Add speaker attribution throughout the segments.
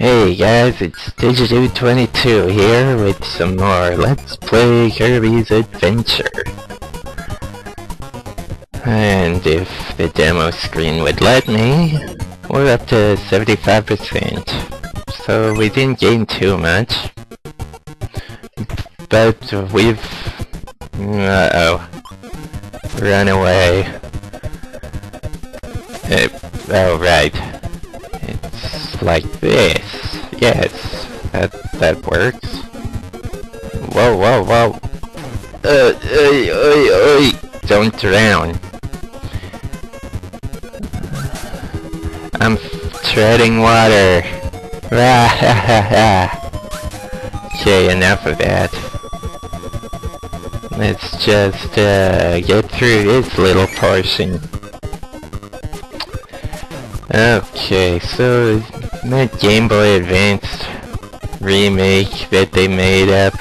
Speaker 1: Hey guys, it's Digidude22 here with some more Let's Play Kirby's Adventure. And if the demo screen would let me, we're up to 75%. So we didn't gain too much. But we've... Uh-oh. Run away. Uh, oh, right. Like this. Yes, that that works. Whoa, whoa, whoa. Uh, oi, oi, oi. Don't drown. I'm treading water. okay, enough of that. Let's just uh, get through this little portion. Okay, so that Game Boy Advance remake that they made up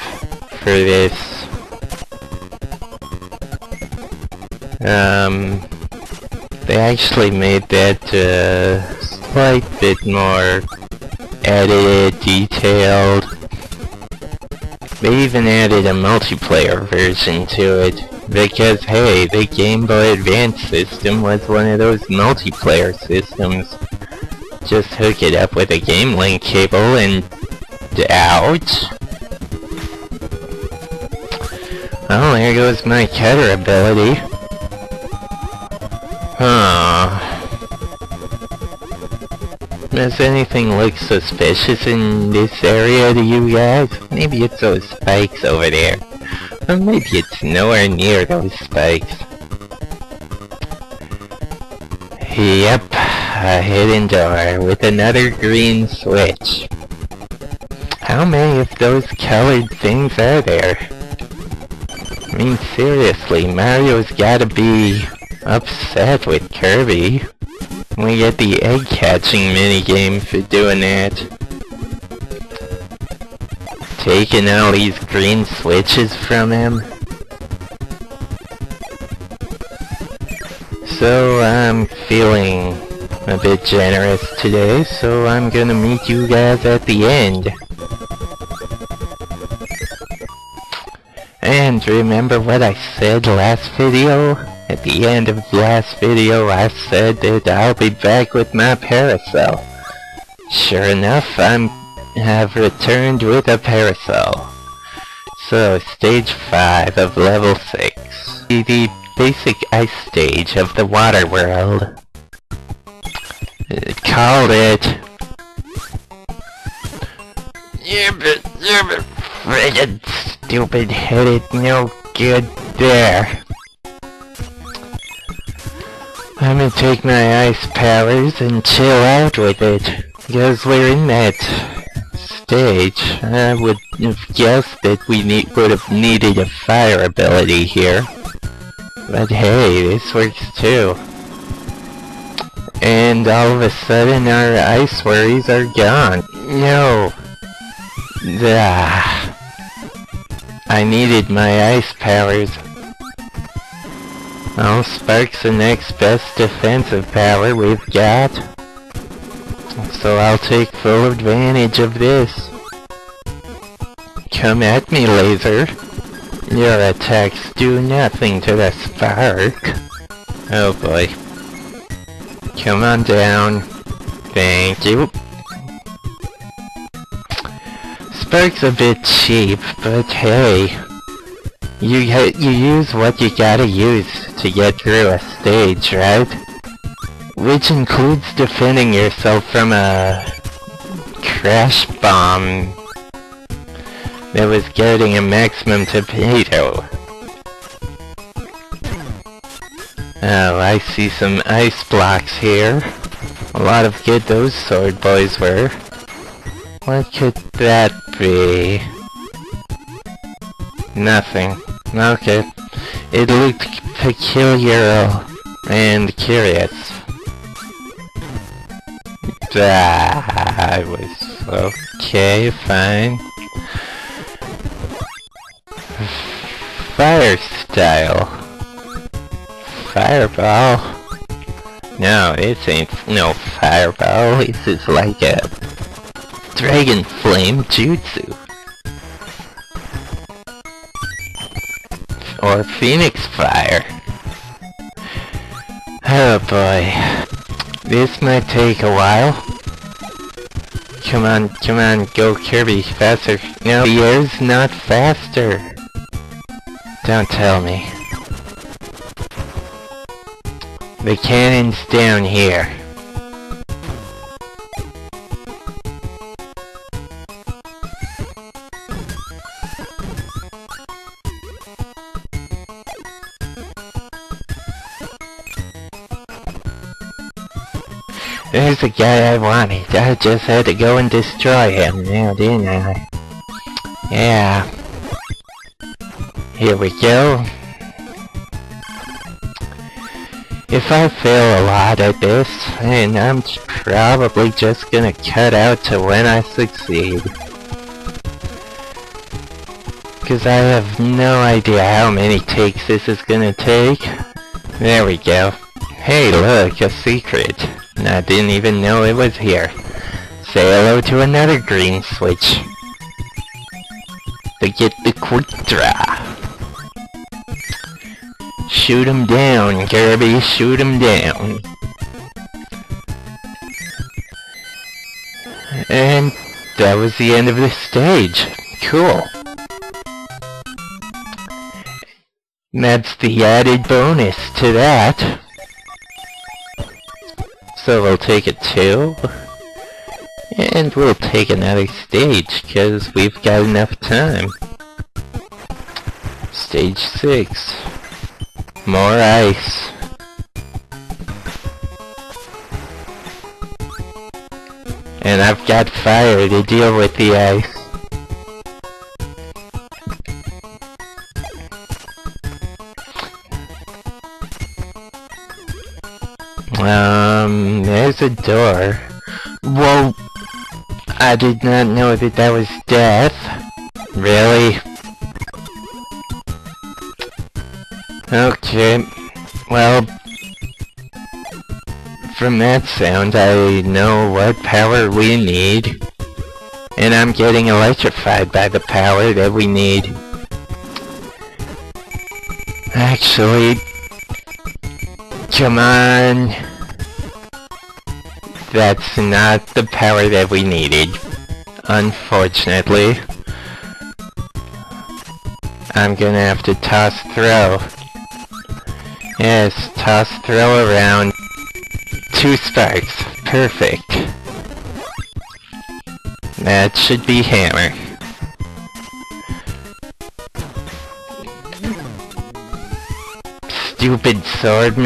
Speaker 1: for this um they actually made that uh, slight bit more edited, detailed. They even added a multiplayer version to it because hey, the Game Boy Advance system was one of those multiplayer systems. Just hook it up with a Game Link cable and... out. Oh, there goes my cutter ability. Huh. Does anything look suspicious in this area to you guys? Maybe it's those spikes over there. Or maybe it's nowhere near those spikes. Yep, a hidden door with another green switch. How many of those colored things are there? I mean, seriously, Mario's gotta be upset with Kirby. We get the egg catching minigame for doing that. Taking all these green switches from him. So I'm feeling a bit generous today, so I'm gonna meet you guys at the end. And remember what I said last video? At the end of last video I said that I'll be back with my parasol. Sure enough, I'm have returned with a parasol. So, stage 5 of level 6. The basic ice stage of the water world. Called it. You bit, you bit, friggin' stupid-headed no good there. I'm gonna take my ice powers and chill out with it, because we're in that stage. I would have guessed that we need would have needed a fire ability here. But hey, this works too. And all of a sudden our ice worries are gone. No. Ah. I needed my ice powers. Oh, Spark's the next best defensive power we've got. So I'll take full advantage of this. Come at me, laser. Your attacks do nothing to the spark. Oh boy. Come on down. Thank you. Spark's a bit cheap, but hey. You, you use what you gotta use to get through a stage, right? Which includes defending yourself from a crash bomb that was getting a maximum torpedo. Oh, I see some ice blocks here. A lot of good those sword boys were. What could that be? Nothing. Okay. It looked peculiar and curious. That was okay, fine. Fire style. Fireball. No, this ain't no fireball. This is like a Dragon Flame Jutsu. Or Phoenix Fire. Oh boy. This might take a while. Come on, come on, go Kirby, faster. No, he is not faster. Don't tell me. The cannon's down here. There's the guy I wanted. I just had to go and destroy him now, didn't I? Yeah. Here we go. If I fail a lot at this, then I'm probably just gonna cut out to when I succeed. Cause I have no idea how many takes this is gonna take. There we go. Hey look, a secret. I didn't even know it was here. Say hello to another green switch. To get the quick draw. Shoot him down, Kirby, shoot him down. And that was the end of this stage. Cool. That's the added bonus to that. So we'll take a 2. And we'll take another stage, because we've got enough time. Stage 6. More ice. And I've got fire to deal with the ice. Um, there's a door. Whoa! I did not know that that was death. Really? Okay. Well, from that sound, I know what power we need. And I'm getting electrified by the power that we need. Actually, come on. That's not the power that we needed. Unfortunately. I'm gonna have to toss throw. Yes, toss throw around. Two sparks. Perfect. That should be hammer. Stupid sword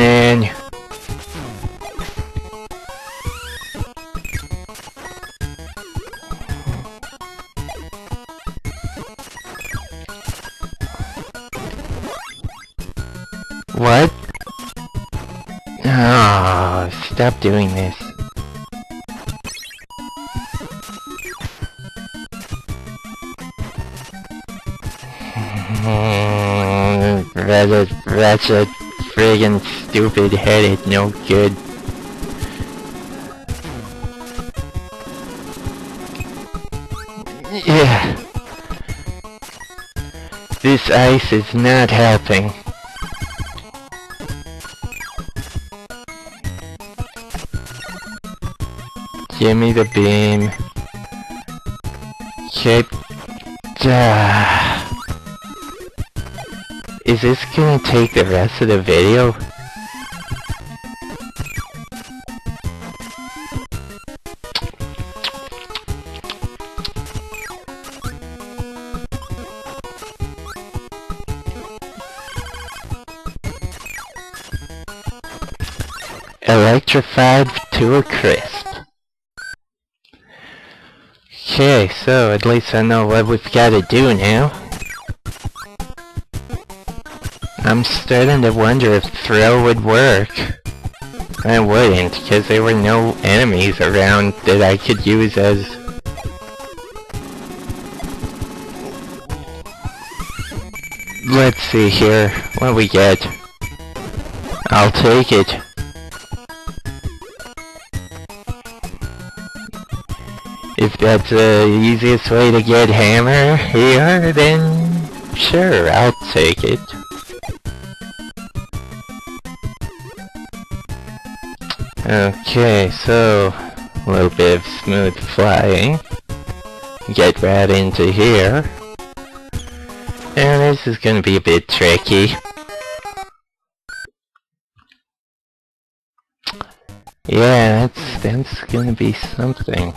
Speaker 1: stop doing this. That's a, that's a friggin' stupid headed, no good. Yeah. This ice is not helping. Give me the beam. Okay. Ah. Is this gonna take the rest of the video? Electrified to a crisp. Okay, so at least I know what we've got to do now. I'm starting to wonder if throw would work. I wouldn't, because there were no enemies around that I could use as... Let's see here, what we get. I'll take it. If that's the easiest way to get hammer here, then sure, I'll take it. Okay, so a little bit of smooth flying. Get right into here. And this is gonna be a bit tricky. Yeah, that's, that's gonna be something.